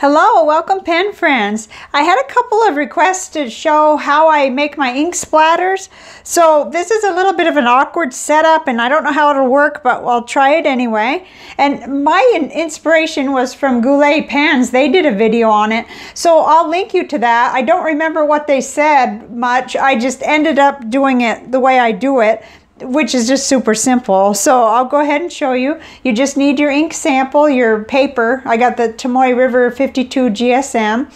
Hello, welcome pen friends. I had a couple of requests to show how I make my ink splatters. So this is a little bit of an awkward setup and I don't know how it'll work, but I'll try it anyway. And my inspiration was from Goulet Pens. They did a video on it. So I'll link you to that. I don't remember what they said much. I just ended up doing it the way I do it which is just super simple. So I'll go ahead and show you. You just need your ink sample, your paper. I got the Tomoe River 52 GSM,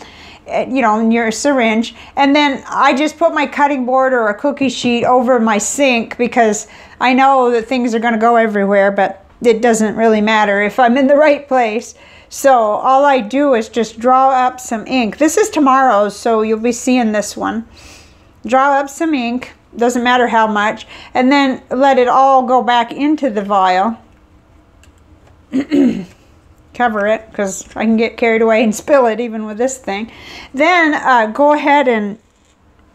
eh, you know, in your syringe. And then I just put my cutting board or a cookie sheet over my sink because I know that things are going to go everywhere, but it doesn't really matter if I'm in the right place. So all I do is just draw up some ink. This is tomorrow's, so you'll be seeing this one. Draw up some ink doesn't matter how much, and then let it all go back into the vial. Cover it because I can get carried away and spill it even with this thing. Then uh, go ahead and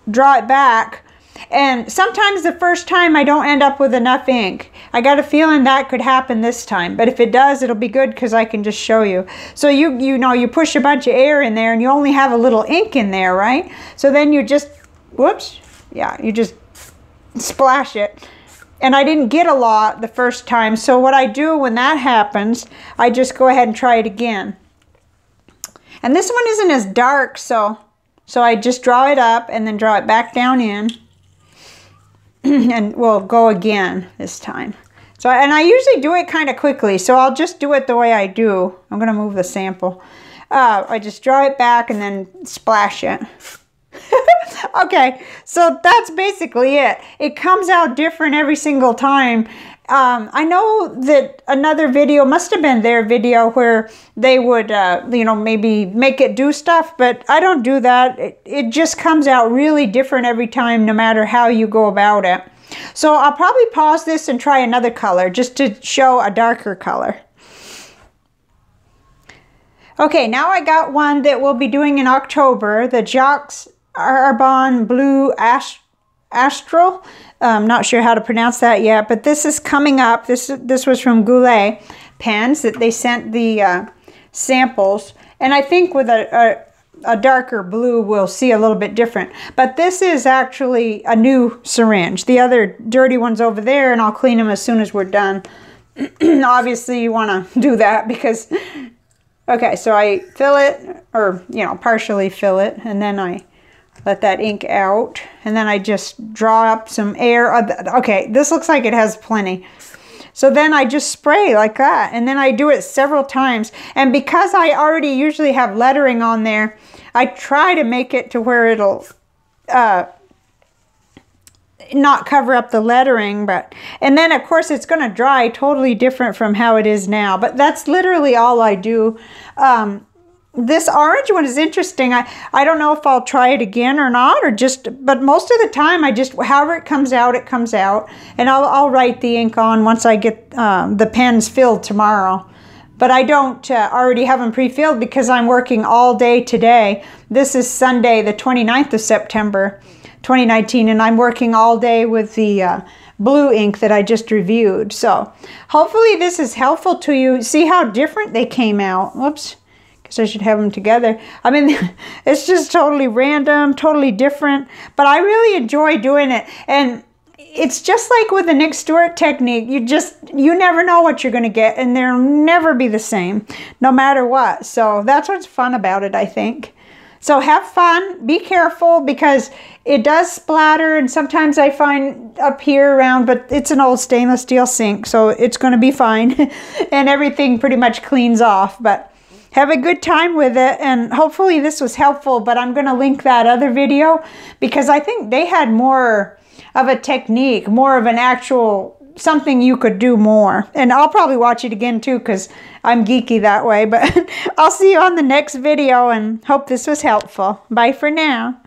draw it back. And sometimes the first time I don't end up with enough ink. I got a feeling that could happen this time. But if it does, it'll be good because I can just show you. So you, you know, you push a bunch of air in there and you only have a little ink in there, right? So then you just, whoops, yeah, you just splash it. And I didn't get a lot the first time. So what I do when that happens, I just go ahead and try it again. And this one isn't as dark, so, so I just draw it up and then draw it back down in. and we'll go again this time. So, and I usually do it kind of quickly, so I'll just do it the way I do. I'm going to move the sample. Uh, I just draw it back and then splash it. okay, so that's basically it. It comes out different every single time. Um, I know that another video must have been their video where they would, uh, you know, maybe make it do stuff, but I don't do that. It, it just comes out really different every time, no matter how you go about it. So I'll probably pause this and try another color just to show a darker color. Okay, now I got one that we'll be doing in October, the Jacques Herbin Blue Ast Astral. I'm not sure how to pronounce that yet, but this is coming up. This, this was from Goulet Pens that they sent the uh, samples. And I think with a, a, a darker blue, we'll see a little bit different. But this is actually a new syringe. The other dirty one's over there, and I'll clean them as soon as we're done. Obviously, you want to do that because... Okay, so I fill it, or, you know, partially fill it, and then I let that ink out and then I just draw up some air. Okay, this looks like it has plenty. So then I just spray like that and then I do it several times. And because I already usually have lettering on there, I try to make it to where it'll uh, not cover up the lettering but and then of course it's going to dry totally different from how it is now but that's literally all I do um, this orange one is interesting. I, I don't know if I'll try it again or not, or just, but most of the time I just, however it comes out, it comes out. And I'll, I'll write the ink on once I get um, the pens filled tomorrow. But I don't uh, already have them pre-filled because I'm working all day today. This is Sunday, the 29th of September, 2019, and I'm working all day with the uh, blue ink that I just reviewed. So hopefully this is helpful to you. See how different they came out. Whoops because I should have them together. I mean, it's just totally random, totally different, but I really enjoy doing it. And it's just like with the Nick Stewart technique. You just, you never know what you're going to get and they'll never be the same no matter what. So that's what's fun about it, I think. So have fun, be careful because it does splatter and sometimes I find up here around, but it's an old stainless steel sink, so it's going to be fine and everything pretty much cleans off. But have a good time with it and hopefully this was helpful but I'm going to link that other video because I think they had more of a technique more of an actual something you could do more. And I'll probably watch it again too because I'm geeky that way but I'll see you on the next video and hope this was helpful. Bye for now